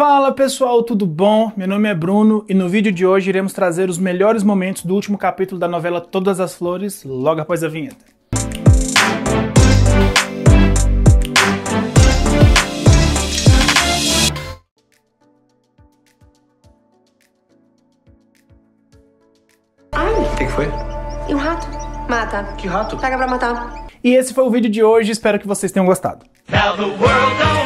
Fala pessoal, tudo bom? Meu nome é Bruno e no vídeo de hoje iremos trazer os melhores momentos do último capítulo da novela Todas as Flores, logo após a vinheta. Ai, O que, que foi? e um rato? Mata. Que rato? Pega pra matar. E esse foi o vídeo de hoje, espero que vocês tenham gostado. Now the world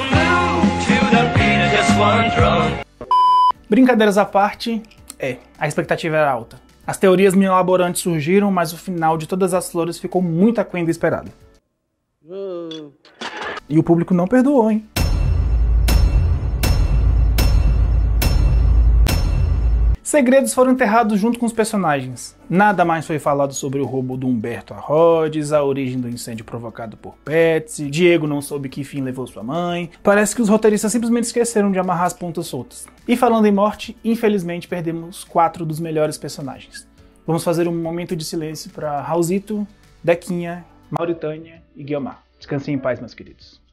Brincadeiras à parte, é, a expectativa era alta. As teorias milaborantes surgiram, mas o final de Todas as Flores ficou muito aquém do esperado. E o público não perdoou, hein? Segredos foram enterrados junto com os personagens. Nada mais foi falado sobre o roubo do Humberto a Rhodes, a origem do incêndio provocado por Patsy, Diego não soube que fim levou sua mãe. Parece que os roteiristas simplesmente esqueceram de amarrar as pontas soltas. E falando em morte, infelizmente perdemos quatro dos melhores personagens. Vamos fazer um momento de silêncio para Raulzito, Dequinha, Mauritânia e Guiomar. Descansem em paz, meus queridos.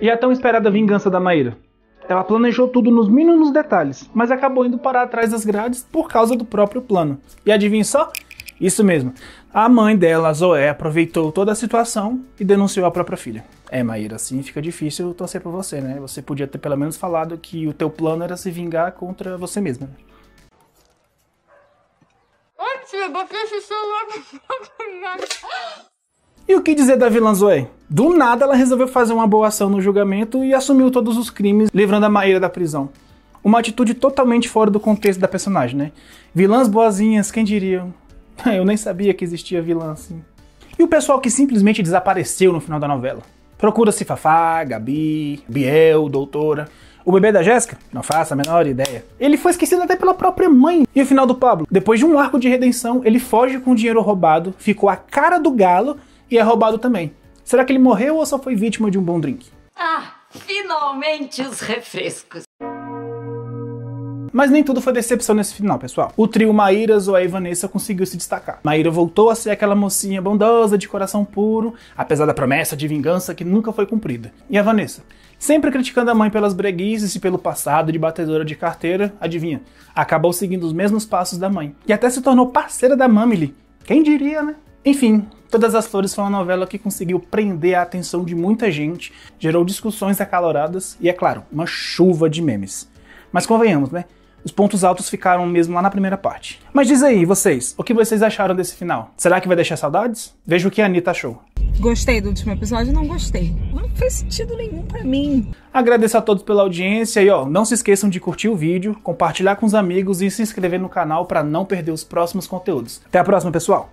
E a tão esperada vingança da Maíra. Ela planejou tudo nos mínimos detalhes, mas acabou indo parar atrás das grades por causa do próprio plano. E adivinha só? Isso mesmo. A mãe dela, Zoé, aproveitou toda a situação e denunciou a própria filha. É, Maíra, assim fica difícil torcer por você, né? Você podia ter pelo menos falado que o teu plano era se vingar contra você mesma. né? E o que dizer da vilã Zoe? Do nada ela resolveu fazer uma boa ação no julgamento e assumiu todos os crimes, livrando a Maíra da prisão. Uma atitude totalmente fora do contexto da personagem, né? Vilãs boazinhas, quem diria? Eu nem sabia que existia vilã assim. E o pessoal que simplesmente desapareceu no final da novela? Procura-se Fafá, Gabi, Biel, Doutora. O bebê da Jéssica? Não faço a menor ideia. Ele foi esquecido até pela própria mãe. E o final do Pablo? Depois de um arco de redenção, ele foge com o dinheiro roubado, ficou a cara do galo e é roubado também. Será que ele morreu ou só foi vítima de um bom drink? Ah, finalmente os refrescos. Mas nem tudo foi decepção nesse final, pessoal. O trio Maíra, Zoé e Vanessa conseguiu se destacar. Maíra voltou a ser aquela mocinha bondosa, de coração puro, apesar da promessa de vingança que nunca foi cumprida. E a Vanessa? Sempre criticando a mãe pelas breguices e pelo passado de batedora de carteira, adivinha? Acabou seguindo os mesmos passos da mãe. E até se tornou parceira da Mamily. Quem diria, né? Enfim, Todas as Flores foi uma novela que conseguiu prender a atenção de muita gente, gerou discussões acaloradas e, é claro, uma chuva de memes. Mas convenhamos, né? Os pontos altos ficaram mesmo lá na primeira parte. Mas diz aí, vocês, o que vocês acharam desse final? Será que vai deixar saudades? Veja o que a Anitta achou. Gostei do último episódio? Não gostei. Não fez sentido nenhum pra mim. Agradeço a todos pela audiência e ó, não se esqueçam de curtir o vídeo, compartilhar com os amigos e se inscrever no canal para não perder os próximos conteúdos. Até a próxima, pessoal!